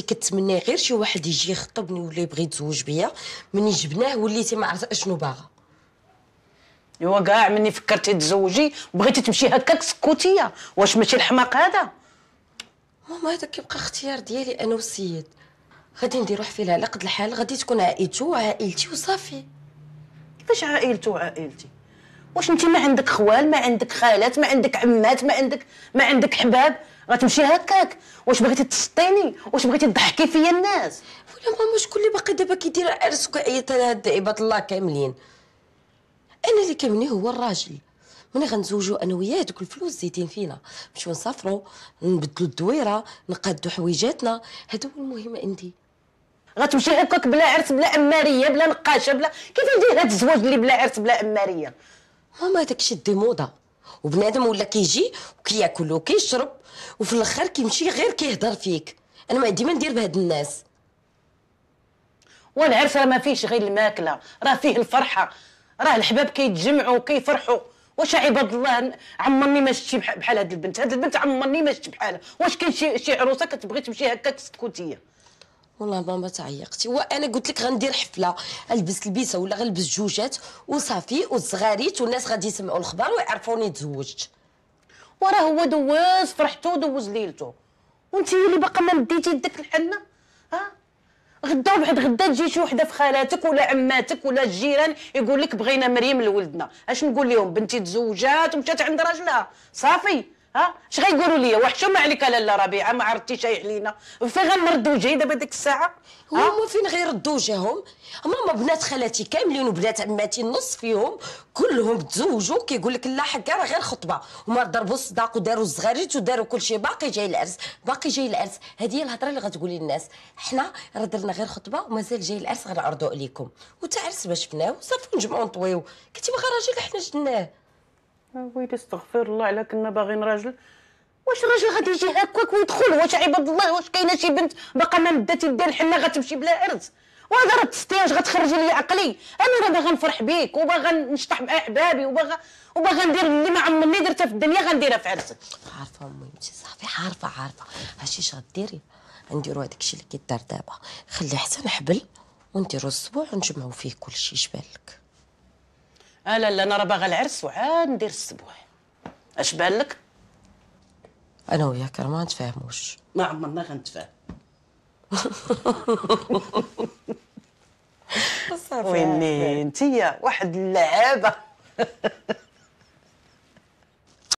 كتمنى غير شي واحد يجي يخطبني ولا يبغي يتزوج بيا. مني جبناه وليتي ما عرفت أشنو باغا. ايوا كاع مني فكرتي تزوجي بغيتي تمشي هكاك سكوتية. واش ماشي الحماق هذا؟ ماما هذا كيبقى اختيار ديالي أنا والسيد غادي نديرو حفله على قد الحال غادي تكون عائلته وعائلتي وصافي. كيفاش عائلته وعائلتي؟ واش انت ما عندك خوال ما عندك خالات ما عندك عمات ما عندك ما عندك حباب؟ غتمشي هكاك. واش بغيتي تسطيني واش بغيتي تضحكي فيا الناس؟ ولا ماما شكون اللي باقي دابا كيدير عرس وكيعيط على هاد عباد الله كاملين. أنا اللي كيهمني هو الراجل. ملي غنتزوجو أنا وياه دوك الفلوس زايدين فينا. نمشيو نسافرو نبدلو الدويرة نقادو حويجاتنا. هادو هو المهم عندي. غتمشي هكاك بلا عرس بلا أمارية بلا نقاشة بلا كيف يدير هاد الزواج اللي بلا عرس بلا أمارية؟ ماما داكشي دي موضه وبنادم ولا كيجي وكياكل وكيشرب وفي الآخر كيمشي غير كيهضر فيك. أنا ما عندي ما ندير بهاد الناس. والعرس راه ما فيهش غير الماكلة راه فيه الفرحة. راه الحباب كيتجمعوا وكيفرحوا. واش عباد الله عمرني ما شفتي بح- بحال هاد البنت. هاد البنت عمرني ما شفت بحالها. واش كاين شي عروسة كتبغي تمشي هكاك سكوتية؟ والله ماما تعيقتي. وأنا قلت لك غندير حفلة ألبس لبسه ولا غنلبس جوجات وصافي والصغاريت والناس غادي يسمعوا الخبر ويعرفوني تزوجت وراه هو دوز فرحته ودوز ليلته وانت اللي باقا ما مديتي يدك الحنه ها؟ غدا وبعد غدا تجي شي وحدة في خالاتك ولا عماتك ولا الجيران يقول لك بغينا مريم لولدنا. أش نقول لهم؟ بنتي تزوجات ومشات عند راجلها. صافي. ها؟ اش غيقولوا لي وحشومه عليك لاله ربيعة ما عرفتيش اي علينا. فين غنردوا وجهي دابا ديك الساعة؟ هما فين غيردوا وجههم ماما بنات خالاتي كاملين وبنات عماتي النص فيهم كلهم تزوجوا كيقول لك لا حكا راه غير خطبة. هما ضربوا الصداق وداروا الزغاريت وداروا كل شيء باقي جاي العرس باقي جاي العرس هذه هي الهضرة اللي غتقولي للناس حنا راه درنا غير خطبة ومازال جاي العرس غنعرضوا عليكم. وتعرس باش شفناه وصافي نجمعوا نطويو. كنتي باغا راجل حنا جبناه ويلي استغفر الله على كنا باغيين راجل. واش راجل غادي يجي هكاك ويدخل؟ واش عباد الله؟ واش كاينة شي بنت باقا ما مدات يدير الحنة غتمشي بلا عرس وهذا راه تستياج غتخرج لي عقلي. أنا راه باغا نفرح بيك وباغا نشطح مع أحبابي وباغا وباغا ندير اللي ما عمرني درتها في الدنيا غنديرها في عرسك. عارفة أمي انت صافي عارفة عارفة. هادشي اش غديري؟ نديرو هذاك الشيء اللي كيدار دابا خلي حتى نحبل ونديرو السبوع ونجمعو فيه كل شيء اش بالك؟ لا لا أنا راه باغا العرس وعاد ندير السبوع. أش بالك أنا وياك راه ما نتفاهموش ما عمرنا غنتفاهم. ويلي أنتيا واحد اللعابة.